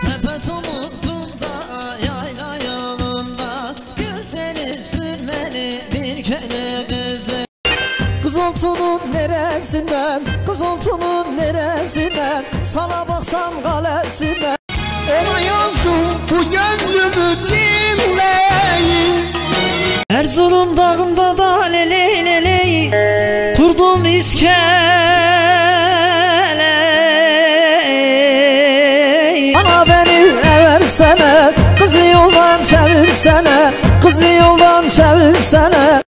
Sepet omuzunda yayla yolunda Güzeli sürmeli bir kelebize Kızıltı'nın neresinden Kızıltı'nın neresinden? Sana baksam kalesinden Ona yazdım bu gönlümü dinleyin. Erzurum dağında da leley leley. Kurdum iskele Ana beni eversene Kızı yoldan çevirsene Kızı yoldan çevirsene